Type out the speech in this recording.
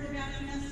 heard about MS